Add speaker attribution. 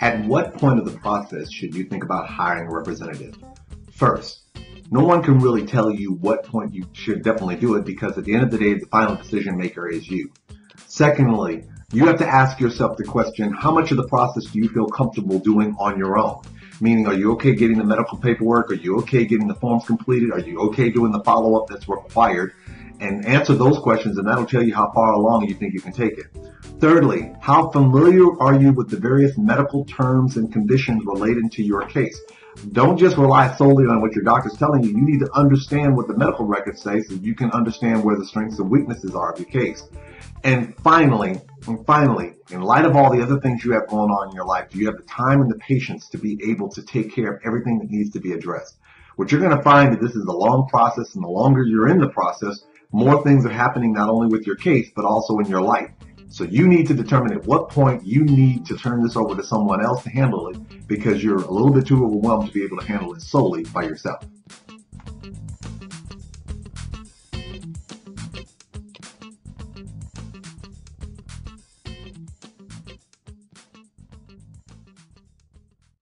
Speaker 1: At what point of the process should you think about hiring a representative? First, no one can really tell you what point you should definitely do it because at the end of the day, the final decision maker is you. Secondly, you have to ask yourself the question, how much of the process do you feel comfortable doing on your own? Meaning, are you okay getting the medical paperwork? Are you okay getting the forms completed? Are you okay doing the follow-up that's required? And answer those questions and that'll tell you how far along you think you can take it. Thirdly, how familiar are you with the various medical terms and conditions related to your case? Don't just rely solely on what your doctor's telling you. You need to understand what the medical records say so you can understand where the strengths and weaknesses are of your case. And finally, and finally, in light of all the other things you have going on in your life, do you have the time and the patience to be able to take care of everything that needs to be addressed? What you're going to find that this is a long process and the longer you're in the process, more things are happening not only with your case, but also in your life. So you need to determine at what point you need to turn this over to someone else to handle it because you're a little bit too overwhelmed to be able to handle it solely by yourself.